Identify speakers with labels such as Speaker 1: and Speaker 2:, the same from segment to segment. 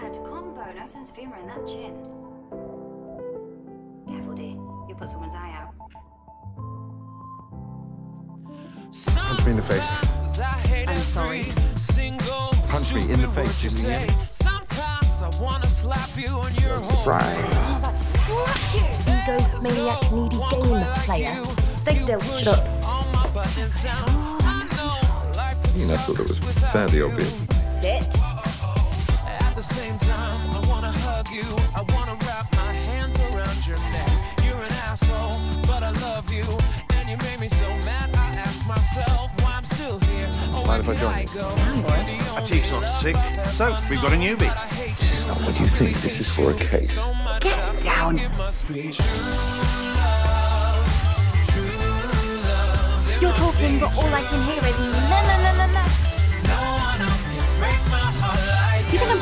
Speaker 1: bad combo. No sense of humour in that chin. Careful, dear. You'll put someone's eye out.
Speaker 2: Punch me in the face.
Speaker 1: I'm sorry.
Speaker 2: Punch me in the face, Jimmy. That was a surprise.
Speaker 1: I'm about to slap you.
Speaker 3: Ego, maniac, needy game player. Stay still. Shut up.
Speaker 2: I mean, I thought it was fairly obvious.
Speaker 3: Sit.
Speaker 4: At the same time, I wanna hug you. I wanna wrap my hands around your neck. You're an asshole, but I love you. And you made me so mad, I ask myself why I'm still here. Oh,
Speaker 2: Mind if I
Speaker 4: where
Speaker 2: join
Speaker 4: can
Speaker 2: you?
Speaker 4: go?
Speaker 5: Our chief's not sick, so we've got a newbie.
Speaker 2: This is not what you think. This is for a case.
Speaker 3: Get down.
Speaker 4: Must be true.
Speaker 3: You're talking, but all I can hear is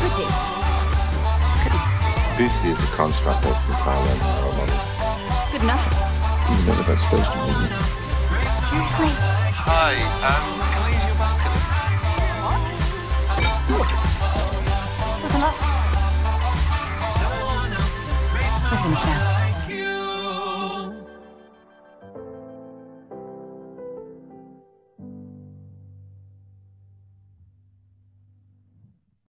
Speaker 3: Do you think I'm pretty?
Speaker 2: Beauty is a construct based entirely on hormones.
Speaker 1: Good enough.
Speaker 2: You know what that's supposed to mean.
Speaker 3: Seriously?
Speaker 5: Hi, um, can I use your balcony?
Speaker 3: Wasn't up. We're finished now.